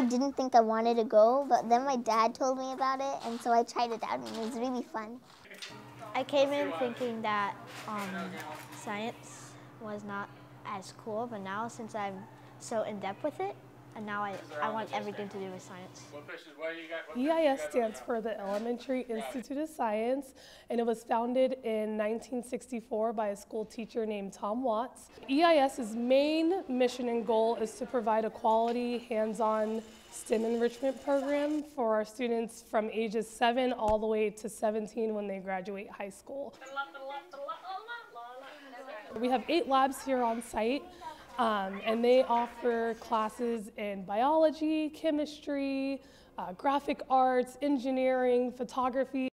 I didn't think I wanted to go, but then my dad told me about it, and so I tried it out, and it was really fun. I came in thinking that um, science was not as cool, but now since I'm so in depth with it, and now I, I want everything to do with science. EIS stands for the Elementary Institute of Science, and it was founded in 1964 by a school teacher named Tom Watts. EIS's main mission and goal is to provide a quality, hands-on STEM enrichment program for our students from ages 7 all the way to 17 when they graduate high school. We have eight labs here on site. Um, and they offer classes in biology, chemistry, uh, graphic arts, engineering, photography.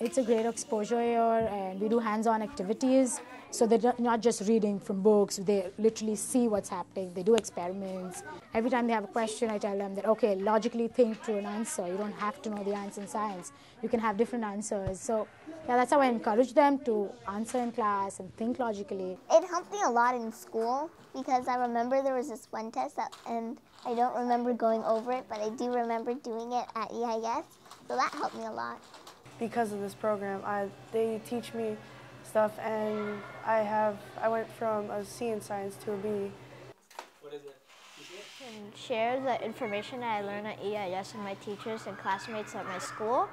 It's a great exposure here, and we do hands-on activities. So they're not just reading from books, they literally see what's happening. They do experiments. Every time they have a question, I tell them that, okay, logically think through an answer. You don't have to know the answer in science. You can have different answers. So yeah, that's how I encourage them to answer in class and think logically. It helped me a lot in school because I remember there was this one test that, and I don't remember going over it, but I do remember doing it at EIS. So that helped me a lot. Because of this program, I, they teach me stuff, and I have I went from a C in science to a B. What is it? And share the information that I learned at EIS with my teachers and classmates at my school,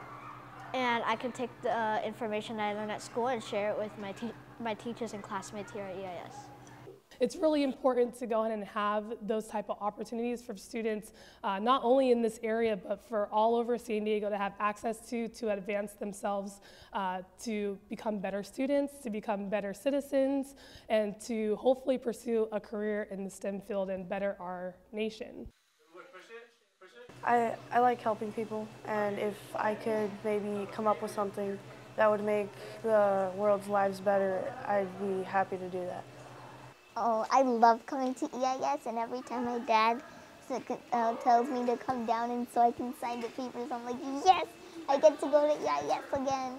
and I can take the uh, information that I learned at school and share it with my te my teachers and classmates here at EIS it's really important to go in and have those type of opportunities for students, uh, not only in this area, but for all over San Diego to have access to, to advance themselves, uh, to become better students, to become better citizens, and to hopefully pursue a career in the STEM field and better our nation. I, I like helping people, and if I could maybe come up with something that would make the world's lives better, I'd be happy to do that. Oh, I love coming to EIS, and every time my dad uh, tells me to come down and so I can sign the papers, I'm like, yes, I get to go to EIS again.